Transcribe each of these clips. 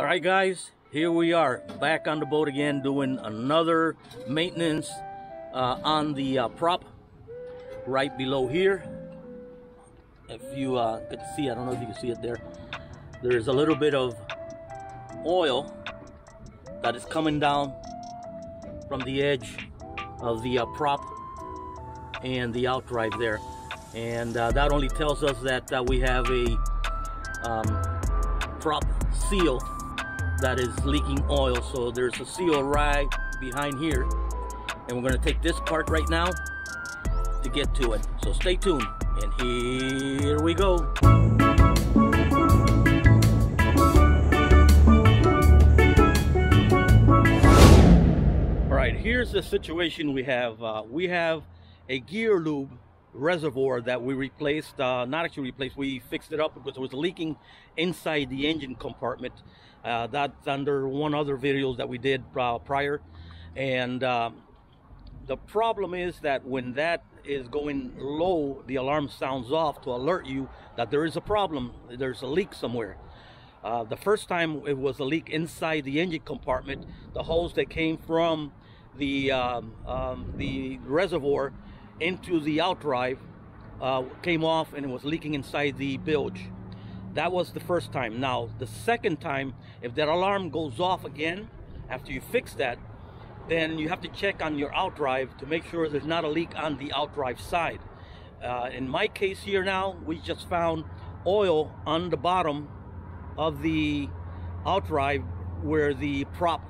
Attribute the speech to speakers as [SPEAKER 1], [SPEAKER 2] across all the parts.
[SPEAKER 1] All right, guys, here we are back on the boat again doing another maintenance uh, on the uh, prop right below here. If you uh, could see, I don't know if you can see it there. There's a little bit of oil that is coming down from the edge of the uh, prop and the outdrive there. And uh, that only tells us that uh, we have a um, prop seal that is leaking oil. So there's a seal right behind here. And we're gonna take this part right now to get to it. So stay tuned. And here we go. All right, here's the situation we have. Uh, we have a gear lube reservoir that we replaced, uh, not actually replaced, we fixed it up because it was leaking inside the engine compartment. Uh, that's under one other videos that we did uh, prior. And um, the problem is that when that is going low, the alarm sounds off to alert you that there is a problem, there's a leak somewhere. Uh, the first time it was a leak inside the engine compartment, the hose that came from the um, um, the reservoir into the outdrive uh, came off and it was leaking inside the bilge. That was the first time. Now, the second time, if that alarm goes off again, after you fix that, then you have to check on your outdrive to make sure there's not a leak on the outdrive side. Uh, in my case here now, we just found oil on the bottom of the outdrive where the prop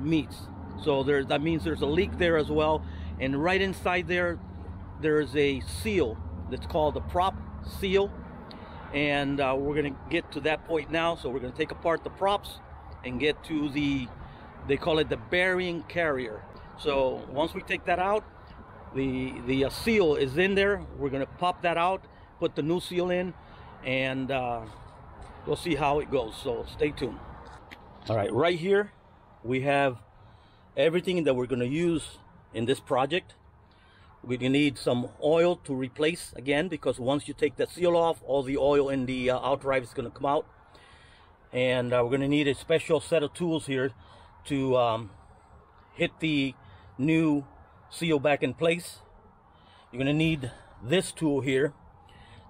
[SPEAKER 1] meets. So there, that means there's a leak there as well. And right inside there, there's a seal that's called the prop seal and uh, we're going to get to that point now so we're going to take apart the props and get to the they call it the bearing carrier. So once we take that out the the uh, seal is in there. We're going to pop that out put the new seal in and uh, we'll see how it goes. So stay tuned. All right right here we have everything that we're going to use in this project we're need some oil to replace again because once you take the seal off all the oil in the uh, outdrive is going to come out. And uh, we're going to need a special set of tools here to um, hit the new seal back in place. You're going to need this tool here.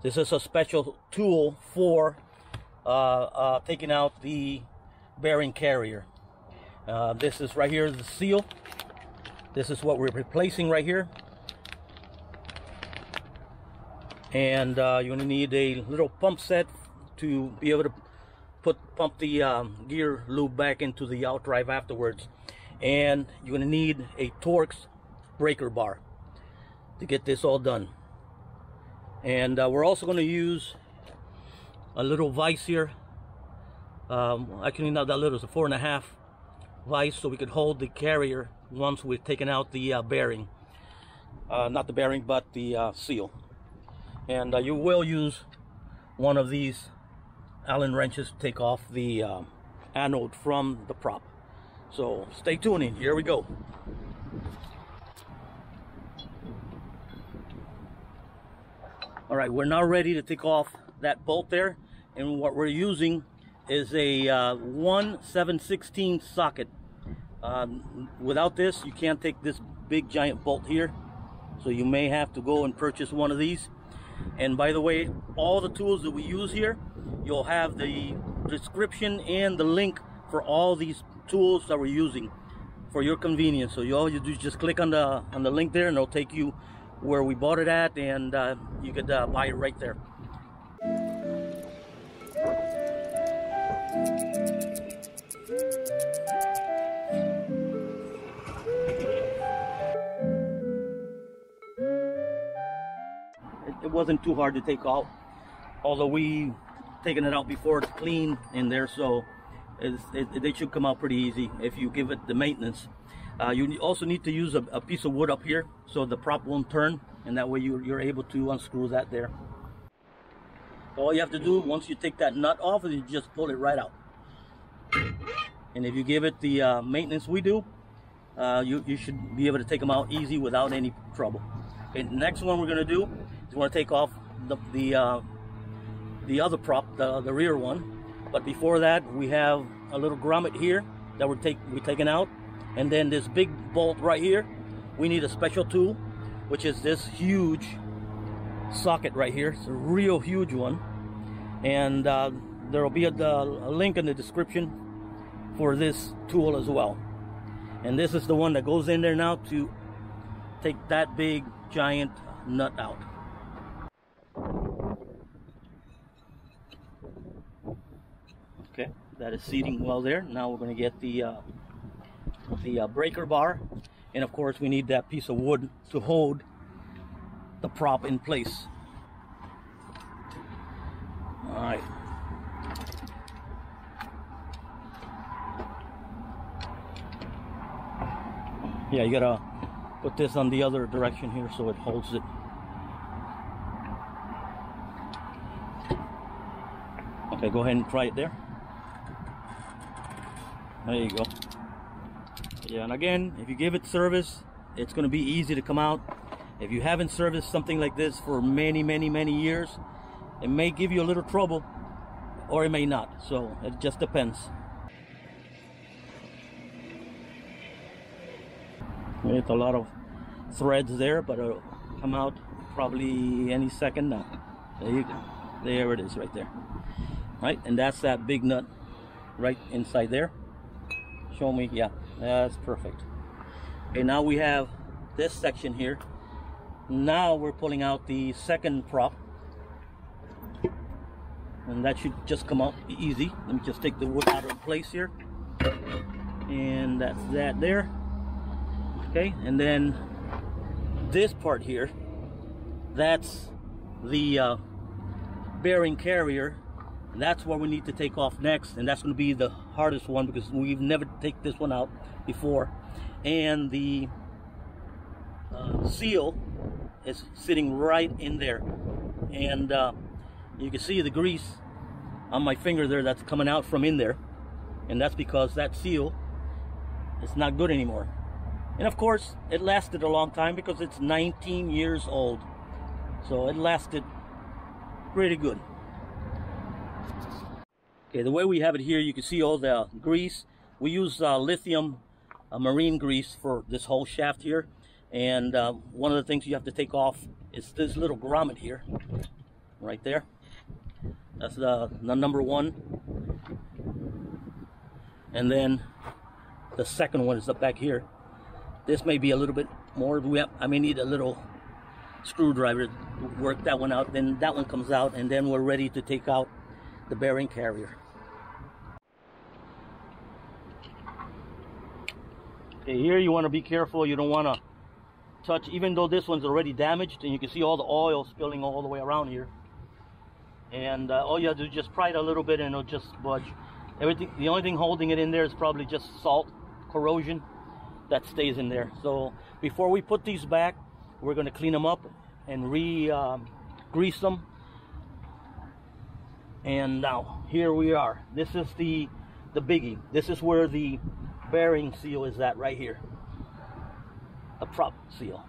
[SPEAKER 1] This is a special tool for uh, uh taking out the bearing carrier. Uh, this is right here the seal. This is what we're replacing right here and uh, you're to need a little pump set to be able to put pump the um, gear lube back into the outdrive afterwards. And you're to need a torque breaker bar to get this all done. And uh, we're also going to use a little vise here. Um, actually not that little it's a four and a half vise so we could hold the carrier once we've taken out the uh, bearing. Uh, not the bearing but the uh, seal and uh, you will use one of these Allen wrenches to take off the uh, anode from the prop. So stay tuned in. Here we go. All right, we're now ready to take off that bolt there. And what we're using is a uh, 1 7 16 socket. Um, without this, you can't take this big giant bolt here. So you may have to go and purchase one of these. And by the way, all the tools that we use here, you'll have the description and the link for all these tools that we're using for your convenience. So you all you do is just click on the on the link there and it'll take you where we bought it at and uh, you could uh, buy it right there. It wasn't too hard to take out although we taken it out before it's clean in there so it, they should come out pretty easy if you give it the maintenance. Uh, you also need to use a, a, piece of wood up here so the prop won't turn and that way you, you're able to unscrew that there. All you have to do once you take that nut off is you just pull it right out. And if you give it the uh, maintenance we do uh, you, you should be able to take them out easy without any trouble. Okay next one we're going to do want to take off the the uh, the other prop, the, the rear one, But before that, we have a little grommet here that we're, take, we're taking out. And then this big bolt right here, we need a special tool, which is this huge socket right here. It's a real huge one. And uh, there will be a, a link in the description for this tool as well. And this is the one that goes in there now to take that big giant nut out. Okay, that is seating well there. Now we're going to get the uh, the uh, breaker bar, and of course we need that piece of wood to hold the prop in place. All right. Yeah, you gotta put this on the other direction here so it holds it. Okay, go ahead and try it there. There you go. Yeah, and again, if you give it service, it's going to be easy to come out. If you haven't serviced something like this for many, many, many years, it may give you a little trouble or it may not. So it just depends. It's a lot of threads there, but it'll come out probably any second now. There you go. There it is right there. Right, and that's that big nut right inside there. Show me, yeah, that's perfect. Okay, now we have this section here. Now we're pulling out the second prop. And that should just come out easy. Let me just take the wood out of place here. And that's that there okay and then this part here that's the uh, bearing carrier that's what we need to take off next and that's going to be the hardest one because we've never take this one out before and the uh, seal is sitting right in there and uh, you can see the grease on my finger there that's coming out from in there and that's because that seal is not good anymore and of course, it lasted a long time because it's 19 years old. So it lasted pretty good. Okay, the way we have it here, you can see all the grease. We use uh, lithium uh, marine grease for this whole shaft here. And uh, one of the things you have to take off is this little grommet here, right there. That's the, the number one. And then the second one is up back here. This may be a little bit more. I may need a little screwdriver to work that one out. Then that one comes out and then we're ready to take out the bearing carrier. Okay, here you want to be careful. You don't want to touch, even though this one's already damaged and you can see all the oil spilling all the way around here. And uh, all you have to do is just pry it a little bit and it'll just budge. Everything, the only thing holding it in there is probably just salt, corrosion that stays in there. So before we put these back, we're going to clean them up and re um, grease them. And now here we are. This is the the biggie. This is where the bearing seal is at right here. A prop seal.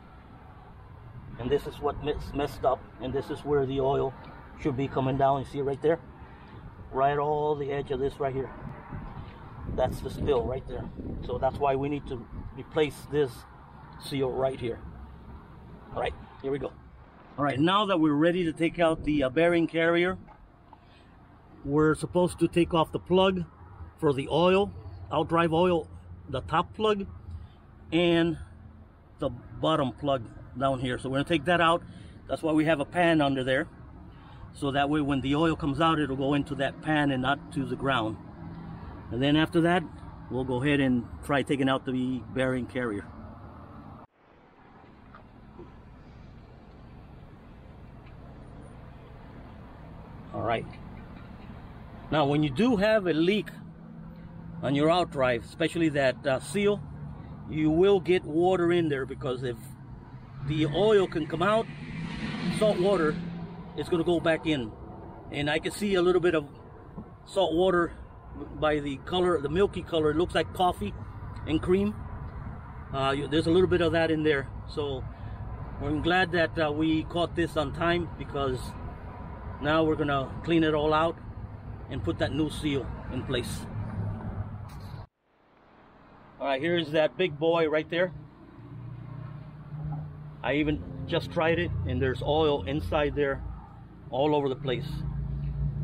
[SPEAKER 1] And this is what messed up. And this is where the oil should be coming down. You see it right there? Right all the edge of this right here. That's the spill right there. So that's why we need to replace this seal right here. All right, here we go. All right, now that we're ready to take out the uh, bearing carrier, we're supposed to take off the plug for the oil, outdrive oil, the top plug, and the bottom plug down here. So we're gonna take that out. That's why we have a pan under there. So that way when the oil comes out, it'll go into that pan and not to the ground. And then after that, we'll go ahead and try taking out the bearing carrier. All right. Now, when you do have a leak on your outdrive, especially that uh, seal, you will get water in there because if the oil can come out, salt water, it's going to go back in. And I can see a little bit of salt water by the color, the milky color, it looks like coffee and cream. Uh, there's a little bit of that in there. So I'm glad that uh, we caught this on time because now we're gonna clean it all out and put that new seal in place. All right, here's that big boy right there. I even just tried it and there's oil inside there all over the place.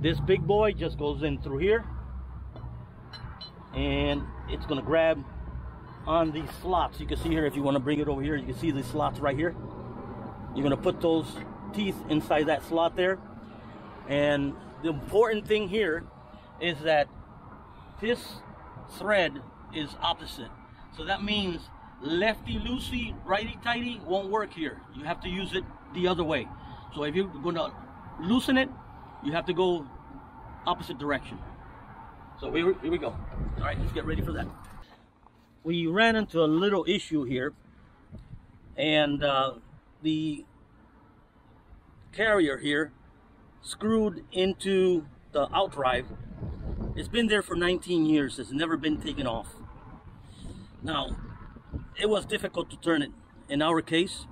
[SPEAKER 1] This big boy just goes in through here and it's gonna grab on these slots. You can see here, if you wanna bring it over here, you can see these slots right here. You're gonna put those teeth inside that slot there. And the important thing here is that this thread is opposite. So that means lefty loosey, righty tighty won't work here. You have to use it the other way. So if you're gonna loosen it, you have to go opposite direction. So here, here we go. All right, let's get ready for that. We ran into a little issue here and uh, the carrier here screwed into the outdrive. It's been there for 19 years. It's never been taken off. Now, it was difficult to turn it in our case.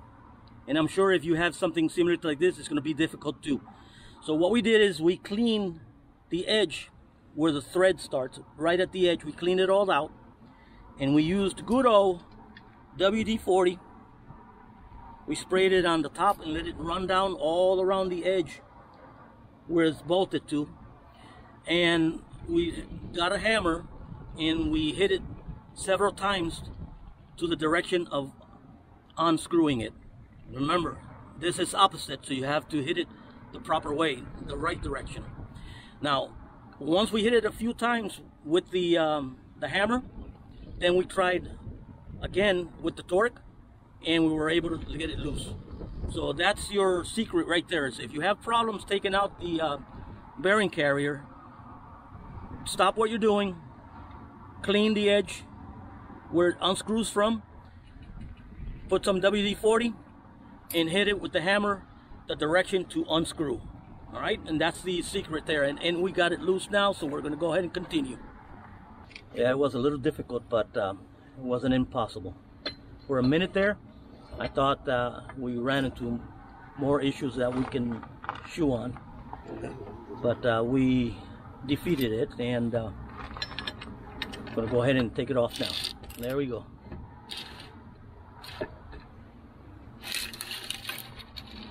[SPEAKER 1] And I'm sure if you have something similar to like this, it's going to be difficult too. So what we did is we cleaned the edge where the thread starts, right at the edge. We cleaned it all out. And we used good old WD-40. We sprayed it on the top and let it run down all around the edge where it's bolted to. And we got a hammer and we hit it several times to the direction of unscrewing it. Remember, this is opposite, so you have to hit it the proper way, the right direction. Now, once we hit it a few times with the um, the hammer, then we tried again with the torque, and we were able to get it loose. So that's your secret right there. Is if you have problems taking out the uh, bearing carrier, stop what you're doing, clean the edge where it unscrews from, put some WD-40 and hit it with the hammer the direction to unscrew. All right, and that's the secret there. And, and we got it loose now, so we're gonna go ahead and continue. Yeah, it was a little difficult, but um, it wasn't impossible. For a minute there, I thought uh, we ran into more issues that we can chew on, but uh, we defeated it, and uh, I'm gonna go ahead and take it off now. There we go.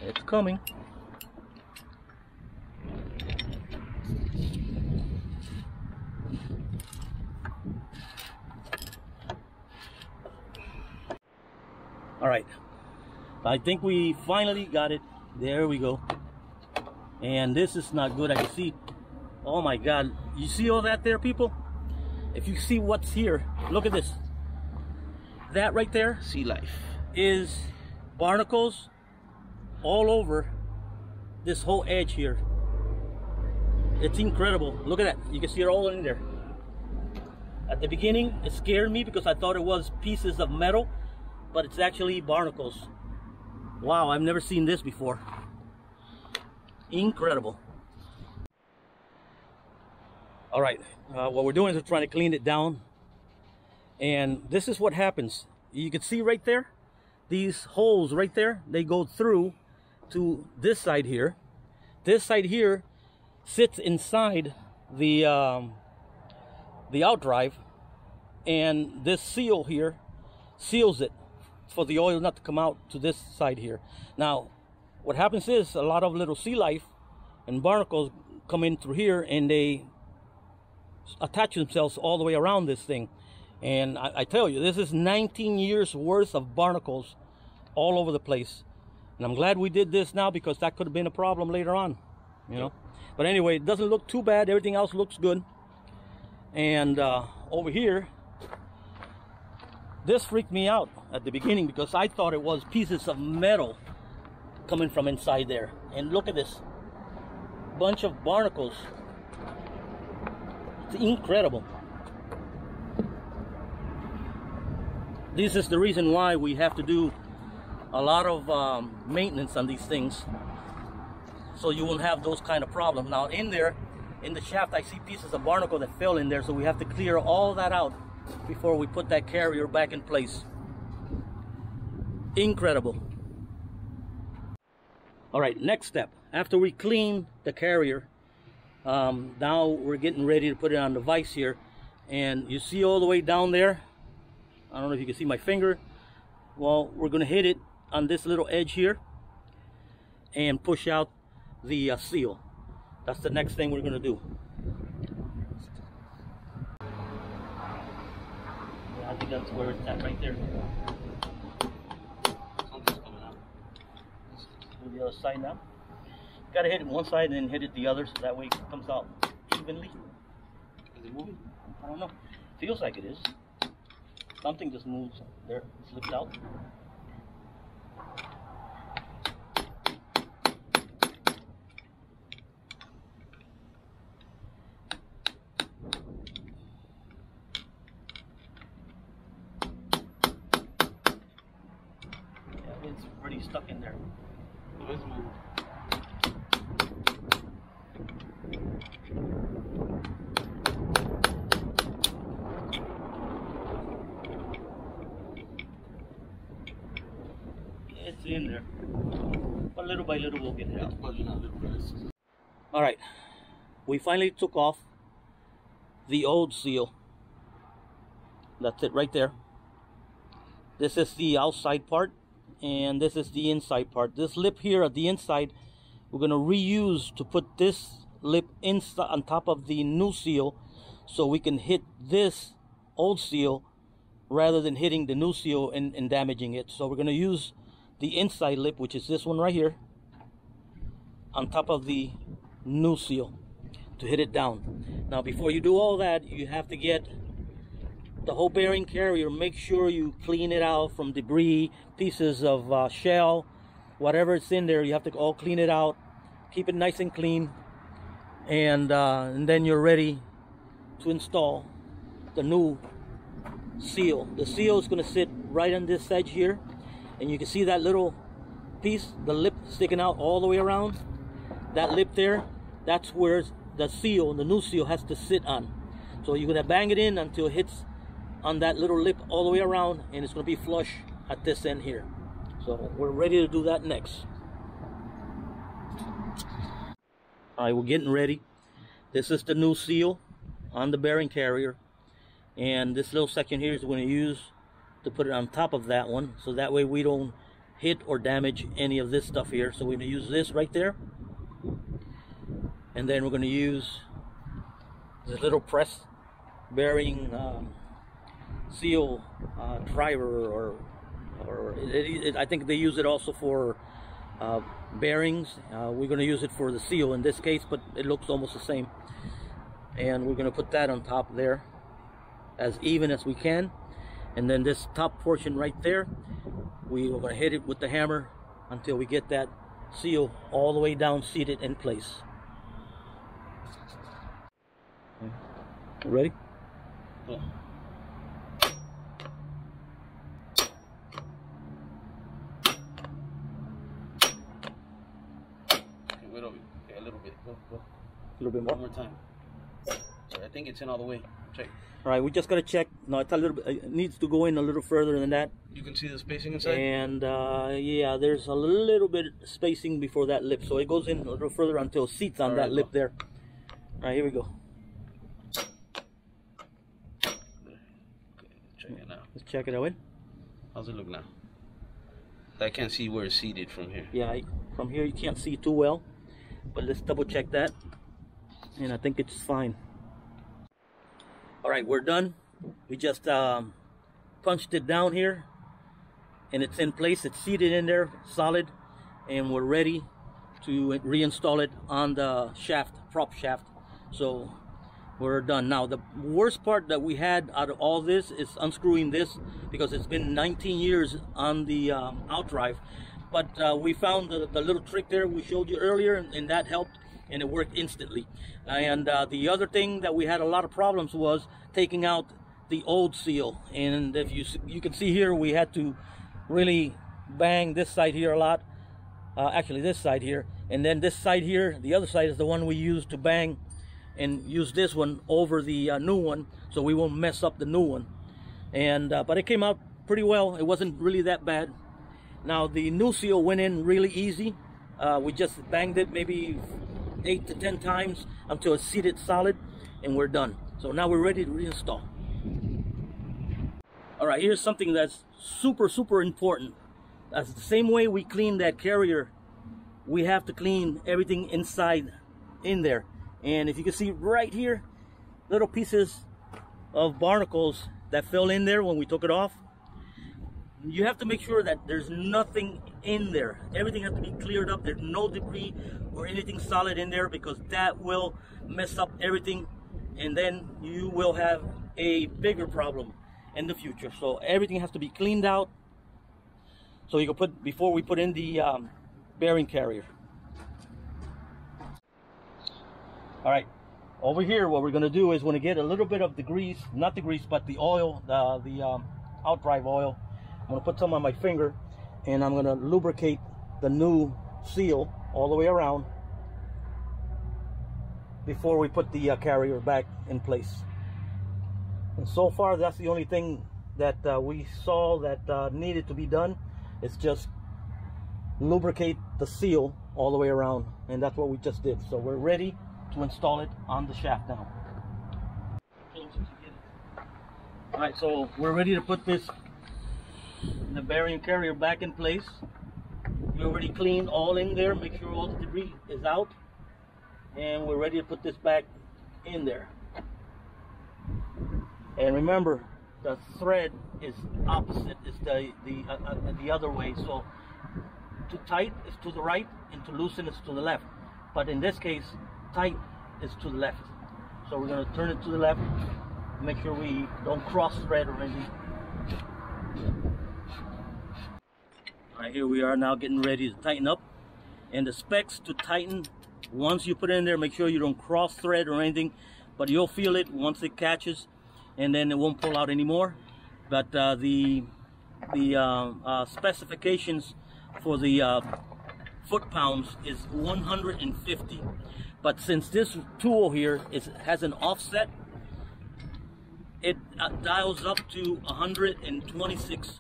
[SPEAKER 1] It's coming. All right. I think we finally got it. There we go. And this is not good. I can see. Oh my God. You see all that there, people? If you see what's here, look at this that right there
[SPEAKER 2] sea life
[SPEAKER 1] is barnacles all over this whole edge here it's incredible look at that you can see it all in there at the beginning it scared me because I thought it was pieces of metal but it's actually barnacles wow I've never seen this before. Incredible. All right uh, what we're doing is we're trying to clean it down. And this is what happens. You can see right there these holes right there they go through to this side here. This side here sits inside the um, the outdrive and this seal here seals it for the oil not to come out to this side here now what happens is a lot of little sea life and barnacles come in through here and they attach themselves all the way around this thing and I, I, tell you, this is 19 years worth of barnacles all over the place. And I'm glad we did this now because that could have been a problem later on, you know. But anyway, it doesn't look too bad. Everything else looks good. And uh, over here, this freaked me out at the beginning because I thought it was pieces of metal coming from inside there. And look at this bunch of barnacles. It's incredible. this is the reason why we have to do a lot of um, maintenance on these things so you won't have those kind of problems now in there in the shaft I see pieces of barnacle that fell in there so we have to clear all that out before we put that carrier back in place incredible all right next step after we clean the carrier Um, now we're getting ready to put it on the vise here. And you see all the way down there, I don't know if you can see my finger. Well, we're gonna hit it on this little edge here and push out the uh, seal. That's the next thing we're gonna do. Yeah, I think that's where it's at right there.
[SPEAKER 2] Something's coming out.
[SPEAKER 1] Do the other side now. Gotta hit it one side and then hit it the other so that way it comes out evenly.
[SPEAKER 2] Is it moving?
[SPEAKER 1] I don't know. Feels like it is. Something just moves there, slipped out. Yeah, it's pretty stuck in there.
[SPEAKER 2] Oh, it's moving.
[SPEAKER 1] It's in there. But little by little we'll get it out.
[SPEAKER 2] It's buzzing out a little bit. It's-
[SPEAKER 1] All right, we finally took off the old seal. That's it right there. This is the outside part, and this is the inside part. This lip here at the inside, we're gonna reuse to put this lip inside on top of the new seal, so we can hit this old seal rather than hitting the new seal and, and damaging it. So we're gonna use the inside lip, which is this one right here, on top of the new seal to hit it down. Now, before you do all that, you have to get the whole bearing carrier. Make sure you clean it out from debris, pieces of uh, shell, whatever it's in there. You have to all clean it out, keep it nice and clean, and uh, and then you're ready to install the new seal. The seal is going to sit right on this edge here, and you can see that little piece, the lip sticking out all the way around. That lip there, that's where the seal, the new seal, has to sit on. So you're gonna bang it in until it hits on that little lip all the way around, and it's gonna be flush at this end here. So we're ready to do that next. All right, we're getting ready. This is the new seal on the bearing carrier, and this little section here is we're gonna use to put it on top of that one, so that way we don't hit or damage any of this stuff here. So we're gonna use this right there and then we're going to use the little press bearing um, seal uh, driver or or it, it, I think they use it also for uh, bearings. Uh, we're going to use it for the seal in this case but it looks almost the same. And we're going to put that on top there as even as we can. And then this top portion right there we are going to hit it with the hammer until we get that seal all the way down seated in place Ready?
[SPEAKER 2] Yeah. Okay, wait over. Okay, a little bit. Go, go.
[SPEAKER 1] A little bit more?
[SPEAKER 2] One
[SPEAKER 1] more.
[SPEAKER 2] time. I think it's in all the way. Check.
[SPEAKER 1] All right, we just gotta check. No, it's a little bit. It needs to go in a little further than that.
[SPEAKER 2] You can see the spacing inside.
[SPEAKER 1] And uh, yeah, there's a little bit spacing before that lip, so it goes in a little further until it seats on
[SPEAKER 2] All
[SPEAKER 1] that
[SPEAKER 2] right,
[SPEAKER 1] lip
[SPEAKER 2] go.
[SPEAKER 1] there. All right, here we go.
[SPEAKER 2] Check it now.
[SPEAKER 1] Let's check it out. In.
[SPEAKER 2] How's it look now? I can't see where it's seated from here.
[SPEAKER 1] Yeah, I, from here you can't see too well, but let's double check that. And I think it's fine. All right, we're done. We just um, punched it down here, and it's in place. It's seated in there, solid, and we're ready to reinstall it on the shaft, prop shaft. So we're done. Now, the worst part that we had out of all this is unscrewing this because it's been 19 years on the um, outdrive. But uh, we found the, the little trick there we showed you earlier, and, and that helped, and it worked instantly. And uh, the other thing that we had a lot of problems was taking out the old seal. And if you you can see here, we had to really bang this side here a lot. Uh, actually, this side here, and then this side here, the other side is the one we used to bang and use this one over the uh, new one so we won't mess up the new one and uh, but it came out pretty well it wasn't really that bad now the new seal went in really easy uh, we just banged it maybe eight to 10 times until it's seated solid and we're done. So now we're ready to reinstall. All right, here's something that's super, super important. That's the same way we clean that carrier, we have to clean everything inside in there. And if you can see right here, little pieces of barnacles that fell in there when we took it off. You have to make sure that there's nothing in there. Everything has to be cleared up. There's no debris or anything solid in there because that will mess up everything and then you will have a bigger problem in the future. So everything has to be cleaned out. So you can put, before we put in the um, bearing carrier. All right, over here, what we're gonna do is we're gonna get a little bit of the grease, not the grease, but the oil, the, the um, outdrive oil. I'm gonna put some on my finger and I'm gonna lubricate the new seal all the way around before we put the uh, carrier back in place. And so far, that's the only thing that uh, we saw that uh, needed to be done. It's just lubricate the seal all the way around. And that's what we just did. So we're ready to install it on the shaft now. All right, so we're ready to put this the bearing carrier back in place. We already cleaned all in there, make sure all the debris is out. And we're ready to put this back in there. And remember, the thread is opposite, it's the, the, uh, uh, the other way. So to tight is to the right and to loosen is to the left. But in this case, tight is to the left. So we're gonna turn it to the left, make sure we don't cross thread or anything. All right, here we are now getting ready to tighten up. And the specs to tighten, once you put it in there, make sure you don't cross thread or anything, but you'll feel it once it catches and then it won't pull out anymore. But uh, the, the uh, uh, specifications for the uh, foot pounds is 150. But since this tool here is, has an offset, it uh, dials up to 126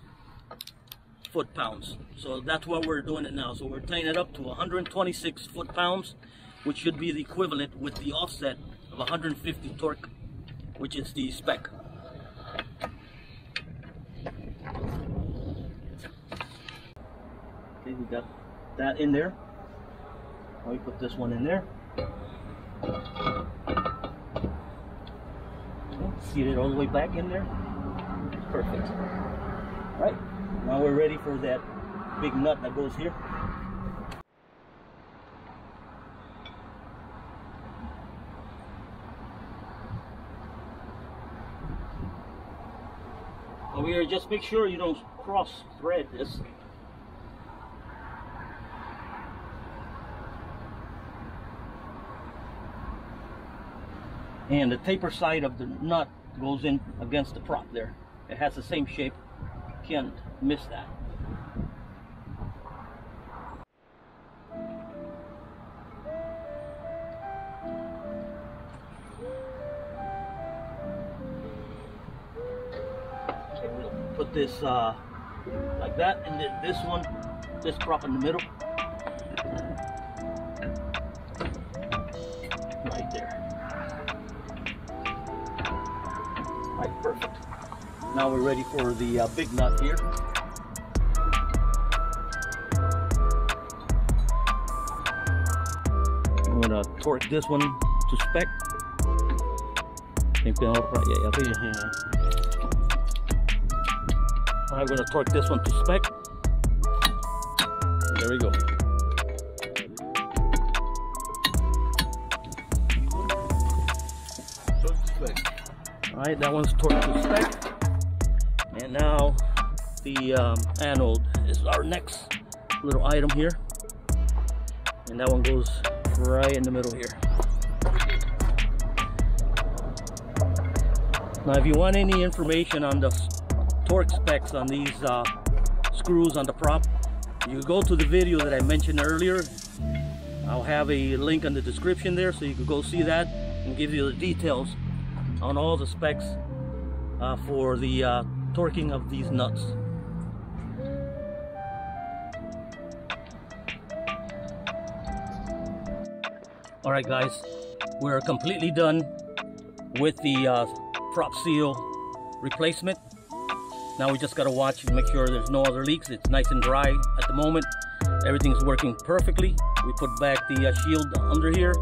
[SPEAKER 1] foot pounds. So that's why we're doing it now. So we're tying it up to 126 foot pounds, which should be the equivalent with the offset of 150 torque, which is the spec. Okay, we got that in there. Now we put this one in there. Seat it all the way back in there. Perfect. All right, now we're ready for that big nut that goes here. Over here, just make sure you don't cross thread this. And the taper side of the nut goes in against the prop there. It has the same shape. Can't miss that. Put this uh, like that, and then this one, this prop in the middle. Now we're ready for the uh, big nut here. I'm gonna torque this one to spec. Tem que pegar pra yeah, yeah. I'm gonna torque this one to spec. There we go. All right, that one's torqued to spec. And now the um, anode is our next little item here. And that one goes right in the middle here. Now if you want any information on the torque specs on these uh, screws on the prop, you go to the video that I mentioned earlier. I'll have a link in the description there so you can go see that and give you the details on all the specs uh, for the uh, torquing of these nuts. All right, guys, we're completely done with the uh, prop seal replacement. Now we just gotta watch and make sure there's no other leaks. It's nice and dry at the moment. Everything's working perfectly. We put back the uh, shield under here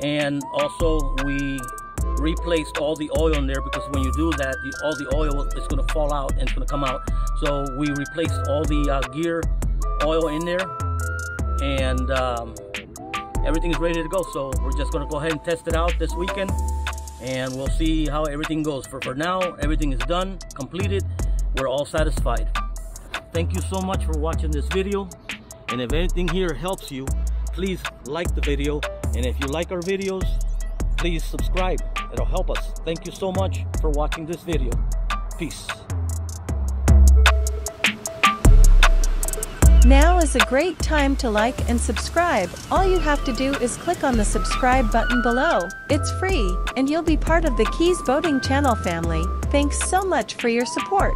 [SPEAKER 1] and also we replaced all the oil in there because when you do that, all the oil is gonna fall out and it's gonna come out. So we replaced all the uh, gear oil in there and um, everything is ready to go. So we're just gonna go ahead and test it out this weekend and we'll see how everything goes. For, for now, everything is done, completed. We're all satisfied. Thank you so much for watching this video. And if anything here helps you, please like the video. And if you like our videos, please subscribe. It'll help us. Thank you so much for watching this video. Peace.
[SPEAKER 3] Now is a great time to like and subscribe. All you have to do is click on the subscribe button below. It's free, and you'll be part of the Keys Boating channel family. Thanks so much for your support.